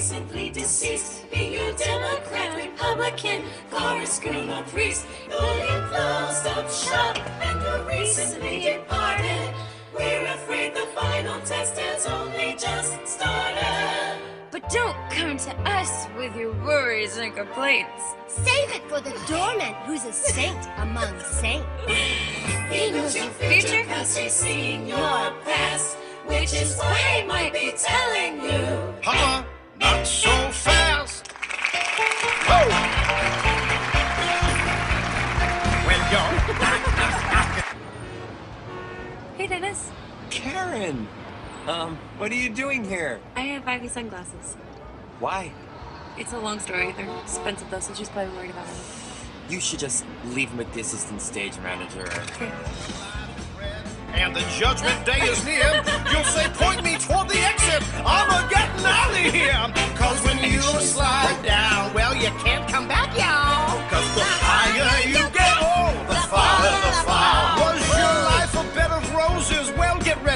recently deceased. Be you Democrat, Republican, chorus girl or priest. Or you closed up shop and you recently departed. We're afraid the final test has only just started. But don't come to us with your worries and complaints. Save it for the doorman who's a saint among saints. He knows your future cause he's seen your past. Which is why he might be telling you. Dennis. Karen! Um, what are you doing here? I have Ivy sunglasses. Why? It's a long story. They're expensive though, so she's probably worried about them. You should just leave them with the assistant stage manager. And the judgment day is near. You'll say, point me toward the exit. I'm a getting out of here. Cause when you slide down,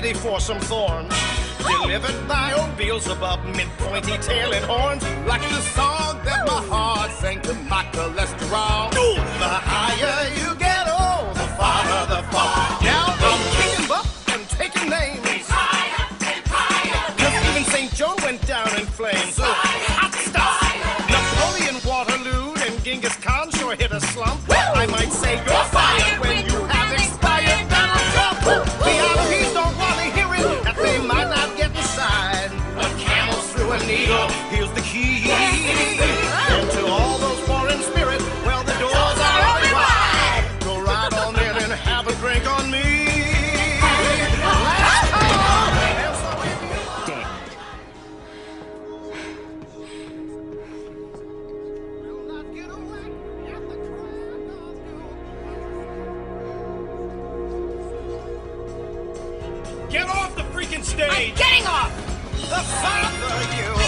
ready for some thorns. Delivered by old Beelzebub, mid-pointy tail and horns. Like the song that my oh! heart sang to my cholesterol. The higher you get, oh, the farther the fall. Now I'm kicking butt and taking names. Cause even St. Joan went down in flames. Oh, hot stuff. Napoleon Waterloo and Genghis Khan sure hit a slump. I might say you're fired stage. I'm getting off. The summer you.